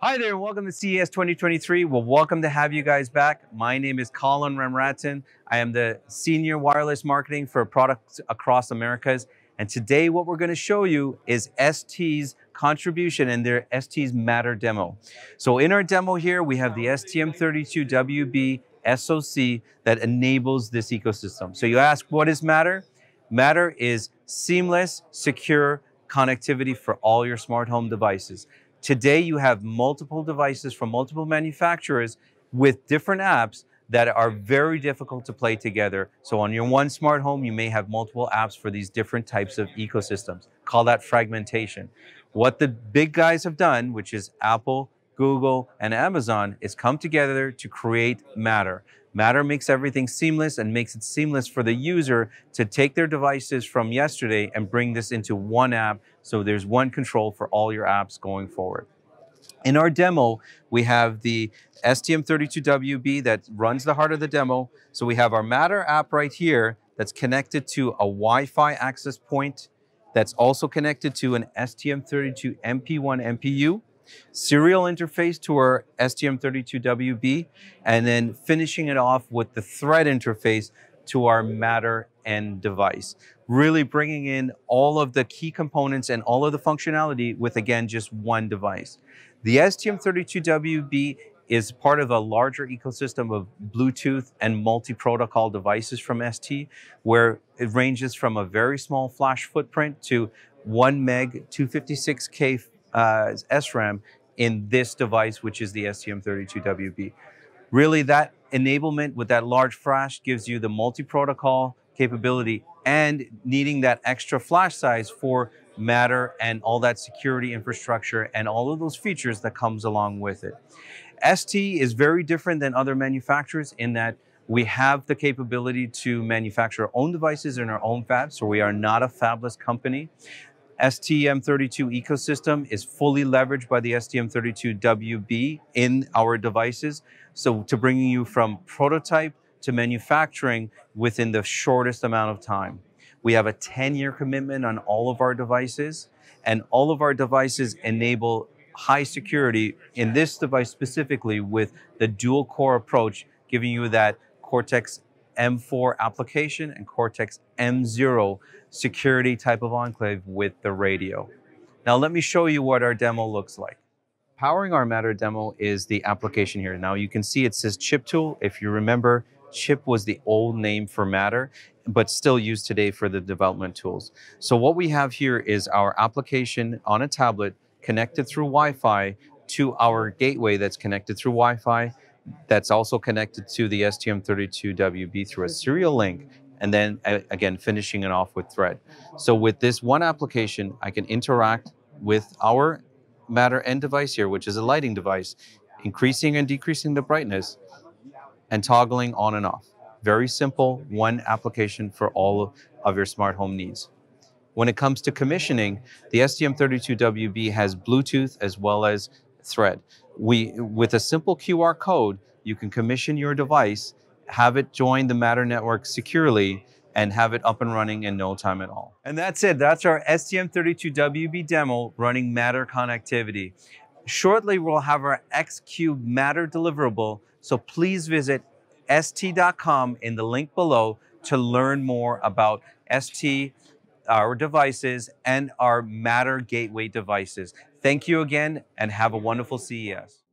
Hi there, and welcome to CES 2023. Well, welcome to have you guys back. My name is Colin Ramratton. I am the Senior Wireless Marketing for products across Americas. And today what we're gonna show you is ST's contribution and their ST's Matter demo. So in our demo here, we have the STM32WB SoC that enables this ecosystem. So you ask, what is Matter? Matter is seamless, secure connectivity for all your smart home devices. Today, you have multiple devices from multiple manufacturers with different apps that are very difficult to play together. So on your one smart home, you may have multiple apps for these different types of ecosystems. Call that fragmentation. What the big guys have done, which is Apple, Google, and Amazon, is come together to create Matter. Matter makes everything seamless and makes it seamless for the user to take their devices from yesterday and bring this into one app so there's one control for all your apps going forward. In our demo, we have the STM32WB that runs the heart of the demo. So we have our Matter app right here that's connected to a Wi-Fi access point that's also connected to an STM32 MP1 MPU serial interface to our STM32WB, and then finishing it off with the thread interface to our Matter end device. Really bringing in all of the key components and all of the functionality with, again, just one device. The STM32WB is part of a larger ecosystem of Bluetooth and multi-protocol devices from ST, where it ranges from a very small flash footprint to 1 meg 256K uh, SRAM in this device, which is the STM32WB. Really, that enablement with that large flash gives you the multi-protocol capability and needing that extra flash size for Matter and all that security infrastructure and all of those features that comes along with it. ST is very different than other manufacturers in that we have the capability to manufacture our own devices in our own fabs, so we are not a fabless company. STM32 ecosystem is fully leveraged by the STM32WB in our devices. So to bringing you from prototype to manufacturing within the shortest amount of time. We have a 10-year commitment on all of our devices, and all of our devices enable high security in this device specifically with the dual core approach, giving you that Cortex M4 application and Cortex M0 security type of enclave with the radio. Now let me show you what our demo looks like. Powering our Matter demo is the application here. Now you can see it says Chip Tool. If you remember, Chip was the old name for Matter, but still used today for the development tools. So what we have here is our application on a tablet connected through Wi-Fi to our gateway that's connected through Wi-Fi that's also connected to the STM32WB through a serial link, and then again, finishing it off with Thread. So with this one application, I can interact with our Matter end device here, which is a lighting device, increasing and decreasing the brightness and toggling on and off. Very simple, one application for all of your smart home needs. When it comes to commissioning, the STM32WB has Bluetooth as well as Thread we with a simple QR code, you can commission your device, have it join the Matter network securely, and have it up and running in no time at all. And that's it. That's our STM32WB demo running Matter connectivity. Shortly, we'll have our XCube Matter deliverable, so please visit st.com in the link below to learn more about ST, our devices, and our Matter gateway devices. Thank you again and have a wonderful CES.